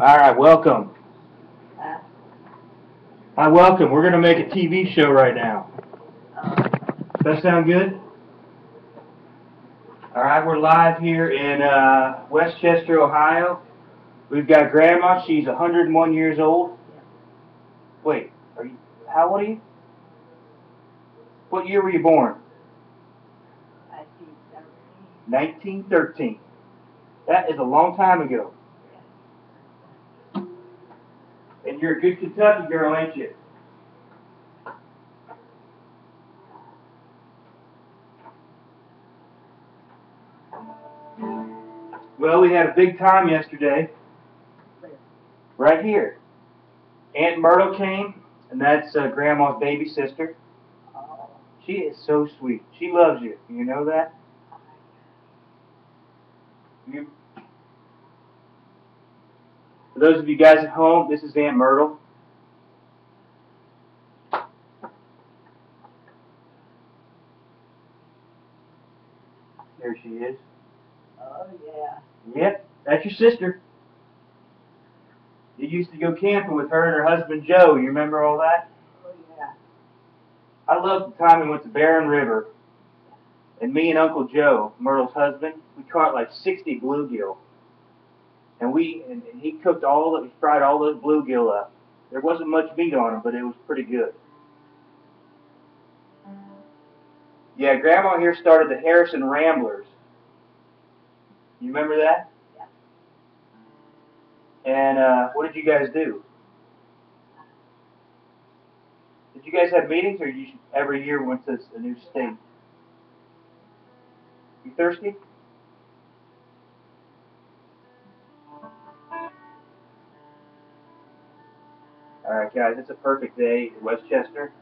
All right, welcome. Uh, Hi, welcome. We're going to make a TV show right now. uh, Does that sound good? All right, we're live here in uh, West Chester, Ohio. We've got Grandma. She's 101 years old. Wait, are you? How old are you? What year were you born? I 1913. That is a long time ago. You're a good Kentucky girl, ain't you? Well, we had a big time yesterday, right here. Aunt Myrtle came, and that's uh, Grandma's baby sister. She is so sweet. She loves you. You know that? You, for those of you guys at home, this is Aunt Myrtle. There she is. oh, yeah. Yep, that's your sister. You used to go camping with her and her husband Joe. You remember all that? Oh, yeah. I love the time we went to Barren River. And me and Uncle Joe, Myrtle's husband, we caught like 60 bluegill. And we and, and he cooked all the, he fried all those bluegill up. There wasn't much meat on them, but it was pretty good. Yeah, Grandma here started the Harrison Ramblers. You remember that? Yeah. And uh, what did you guys do? Did you guys have meetings, or you every year went to a new state? You thirsty? All right, guys, it's a perfect day in West Chester.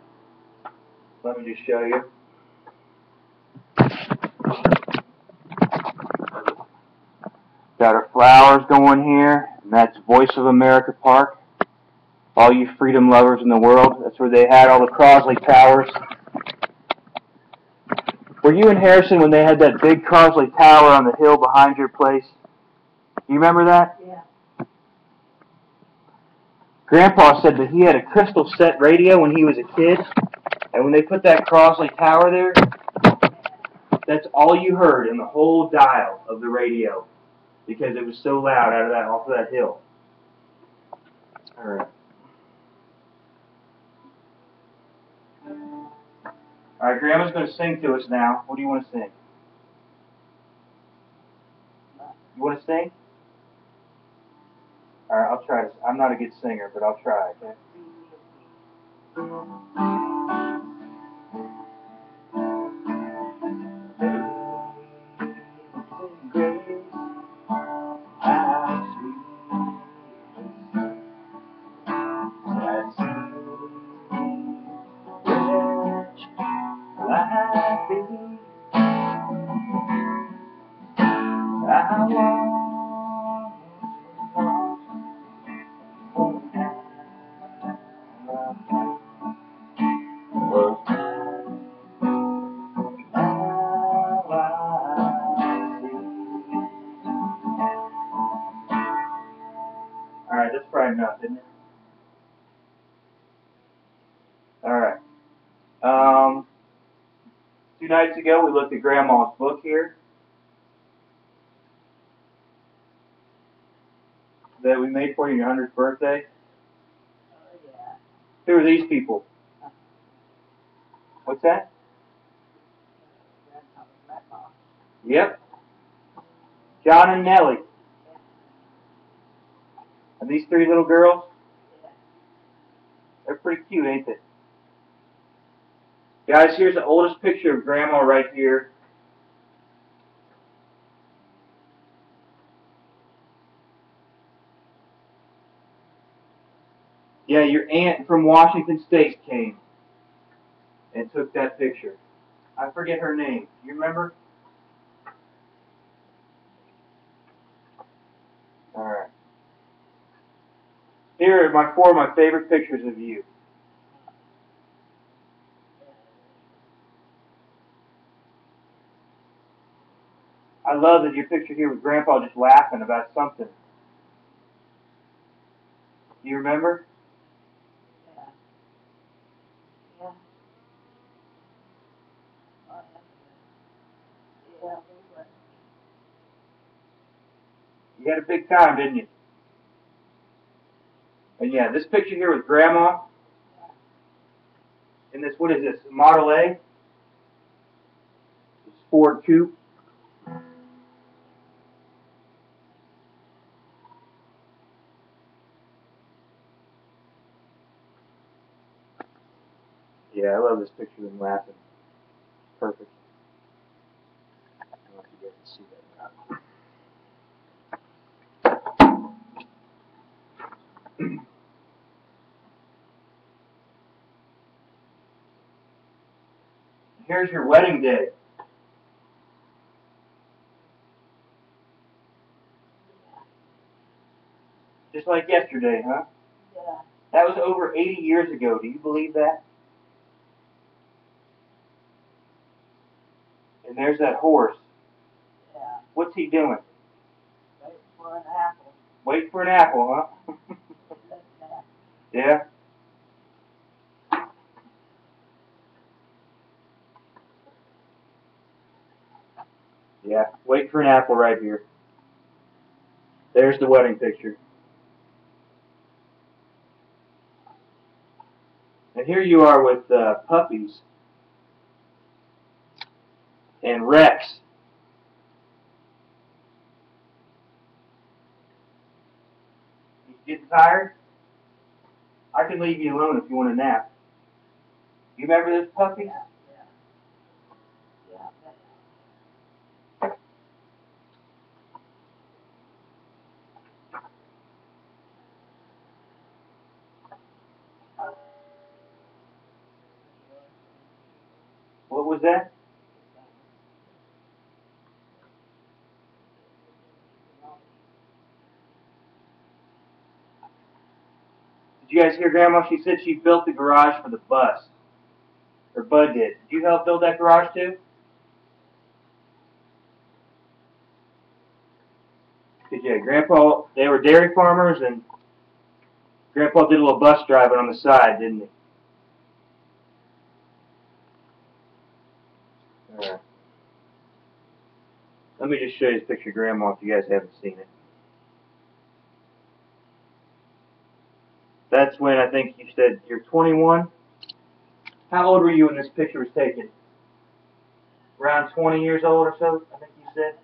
Let me just show you. Got our flowers going here, and that's Voice of America Park. All you freedom lovers in the world, that's where they had all the Crosley Towers. Were you in Harrison when they had that big Crosley Tower on the hill behind your place? You remember that? Grandpa said that he had a crystal set radio when he was a kid, and when they put that Crosley Tower there, that's all you heard in the whole dial of the radio because it was so loud out of that off of that hill. All right. All right, Grandma's going to sing to us now. What do you want to sing? You want to sing? All right, I'll try. I'm not a good singer, but I'll try. Okay. All two nights ago, we looked at Grandma's book here that we made for you your hundredth birthday. Oh, yeah. Who are these people? What's that? Grandpa, grandpa. Yep. John and Nellie. And these three little girls, Yeah. they're pretty cute, ain't they? Guys, here's the oldest picture of Grandma right here. Yeah, your aunt from Washington State came and took that picture. I forget her name. You remember? All right. Here are my four of my favorite pictures of you. I love that your picture here with Grandpa just laughing about something. Do you remember? Yeah. Yeah. Yeah. You had a big time, didn't you? And yeah, this picture here with Grandma. And this, what is this? Model A? This Ford Coupe. Yeah, I love this picture of them laughing. Perfect. I don't know if you guys can see that or not. Here's your wedding day. Just like yesterday, huh? Yeah. That was over 80 years ago. Do you believe that? And there's that horse. Yeah. What's he doing? Wait for an apple. Wait for an apple, huh? Yeah. yeah? Yeah, wait for an apple right here. There's the wedding picture. And here you are with uh, puppies and Rex. You getting tired? I can leave you alone if you want a nap. You remember this puppy? Yeah. Yeah. Yeah. What was that? You guys hear Grandma? She said she built the garage for the bus. Or Bud did. Did you help build that garage too? Cause yeah, Grandpa, they were dairy farmers and Grandpa did a little bus driving on the side, didn't he? Alright. Let me just show you this picture of Grandma if you guys haven't seen it. That's when I think you said you're 21. How old were you when this picture was taken? Around 20 years old or so, I think you said.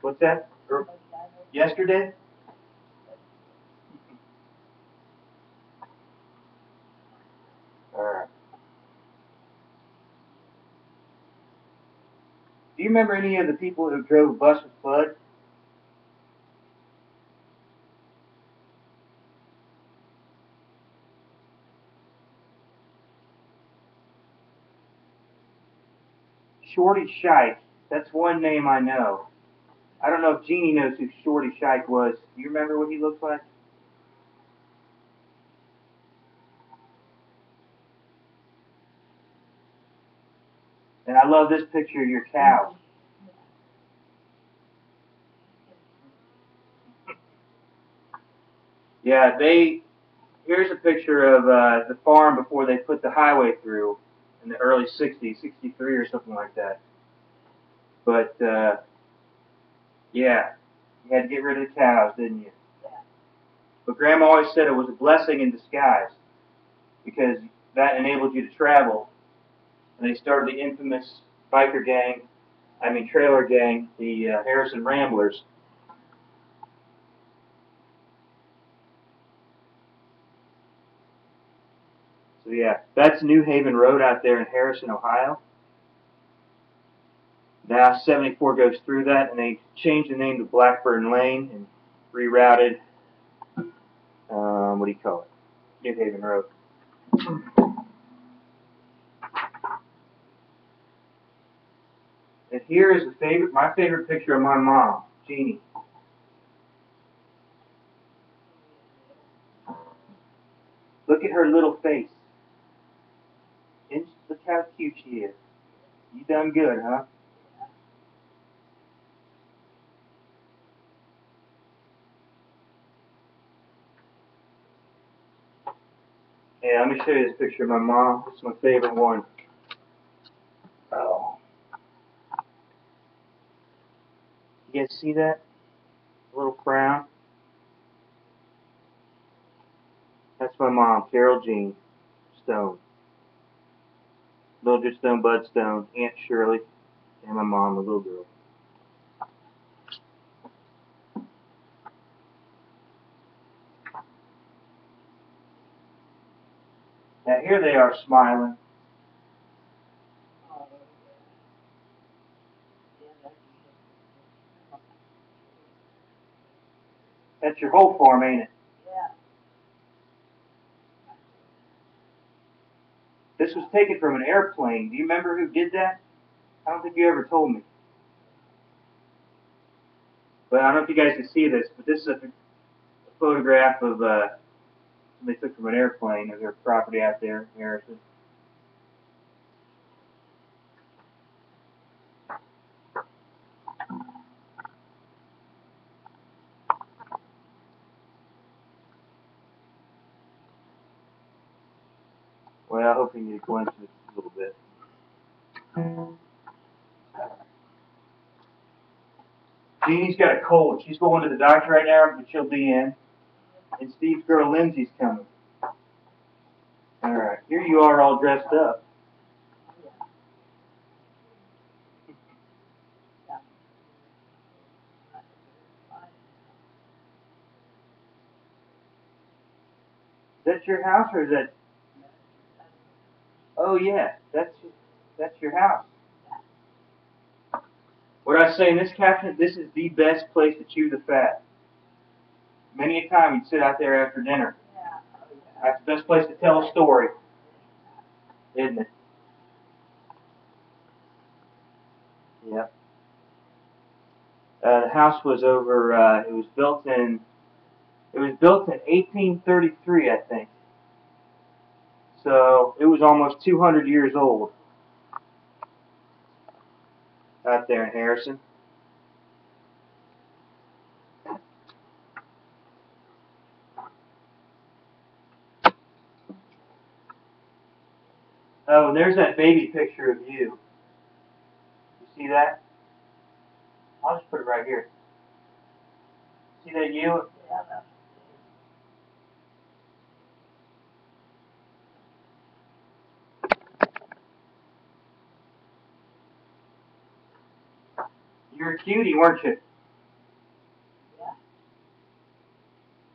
What's that? Or yesterday? Alright. Do you remember any of the people who drove a bus with Bud? Shorty Shike. That's one name I know. I don't know if Jeannie knows who Shorty Shike was. Do you remember what he looks like? And I love this picture of your cows. Yeah, they. Here's a picture of uh, the farm before they put the highway through in the early 60s, 63 or something like that. But, uh, yeah, you had to get rid of the cows, didn't you? But Grandma always said it was a blessing in disguise because that enabled you to travel. And they started the infamous biker gang, I mean trailer gang, the uh, Harrison Ramblers. So yeah, that's New Haven Road out there in Harrison, Ohio. Now 74 goes through that, and they changed the name to Blackburn Lane and rerouted. Um, what do you call it? New Haven Road. And here is favorite, my favorite picture of my mom, Jeannie. Look at her little face. How cute she is. You done good, huh? Yeah, let me show you this picture of my mom. It's my favorite one. Oh. You guys see that? A little crown. That's my mom, Carol Jean Stone. Mildred Stone, Bud Stone, Aunt Shirley, and my mom, the little girl. Now here they are smiling. That's your whole farm, ain't it? This was taken from an airplane. Do you remember who did that? I don't think you ever told me. But I don't know if you guys can see this, but this is a, photograph of uh, they took from an airplane of their property out there in Harrison. Hopefully you it a little bit. Jeannie's got a cold. She's going to the doctor right now, but she'll be in. And Steve's girl Lindsay's coming. All right, here you are, all dressed up. Is that your house or is that? Oh yeah, that's that's your house. What I say in this caption, this is the best place to chew the fat. Many a time you'd sit out there after dinner. That's the best place to tell a story, isn't it? Yep. Uh, the house was over. Uh, it was built in. It was built in 1833, I think. So it was almost 200 years old. Out there in Harrison. Oh, and there's that baby picture of you. You see that? I'll just put it right here. See that you? Yeah, cutie, weren't you? Yeah.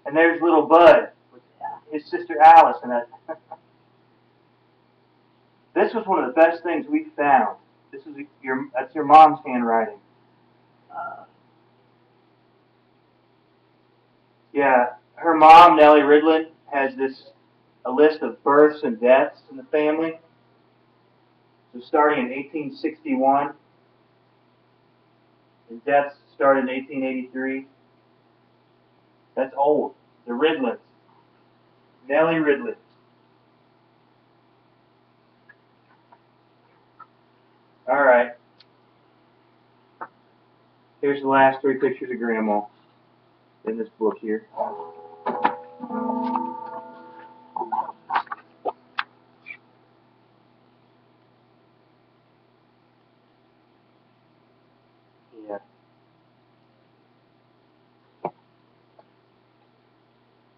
And there's little Bud his sister Alice and that. this was one of the best things we found. This is your that's your mom's handwriting. Uh, Yeah, her mom Nellie Ridlin has this a list of births and deaths in the family. So starting in 1861, deaths started in 1883. That's old. The Ridlins. Nellie Ridlin. All right. Here's the last three pictures of Grandma in this book here.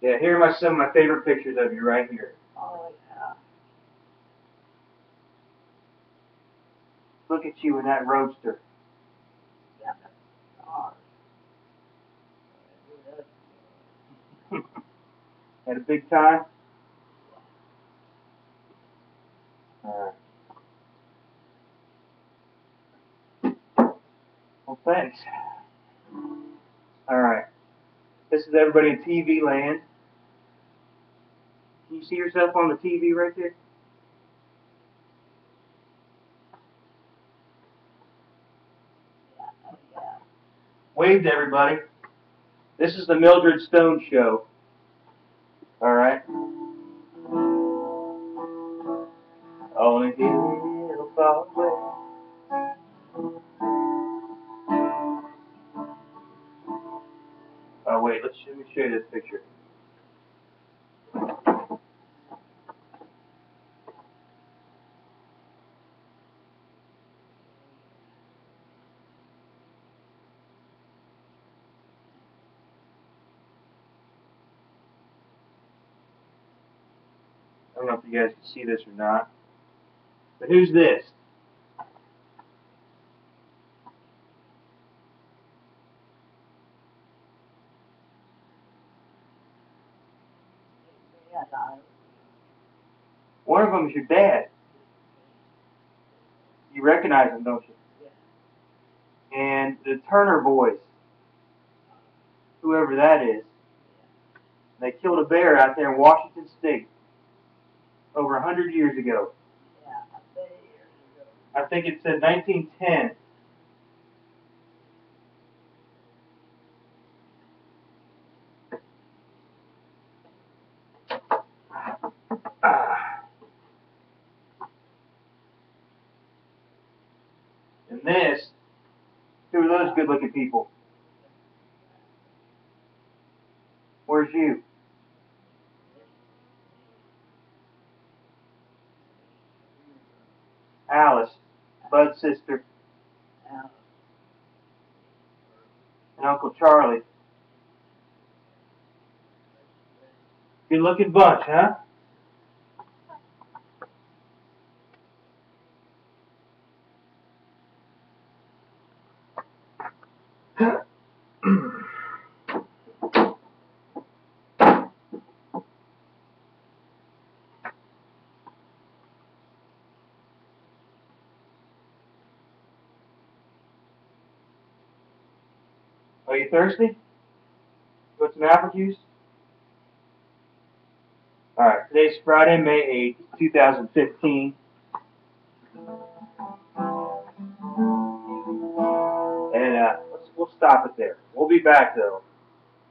Yeah, here are my, some of my favorite pictures of you right here. oh, yeah. Look at you in that roadster. Yeah, that's ours. Yeah, that's- Had a big time? Alright. Well, thanks. Alright. This is everybody in TV land. See yourself on the TV right there? Wave to everybody. This is the Mildred Stone Show. Alright? Only here far away. Oh wait, let's let me show you this picture. don't know if you guys can see this or not. But who's this? One of them is your dad. You recognize him, don't you? And the Turner boys, whoever that is, they killed a bear out there in Washington State over a hundred years ago. yeah, I. I think it said 1910. Ah. And this, who are those good looking people? Where's you? Alice, Bud's sister, Now, and Uncle Charlie. Good looking bunch, huh? Are you thirsty? Want some apple juice? Alright, today's Friday, May 8th, 2015. And uh, let's, we'll stop it there. We'll be back though.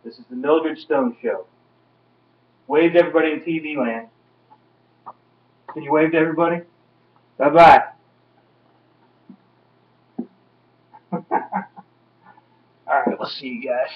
This is the Mildred Stone Show. Wave to everybody in TV land. Can you wave to everybody? Bye bye Alright, we'll see you guys.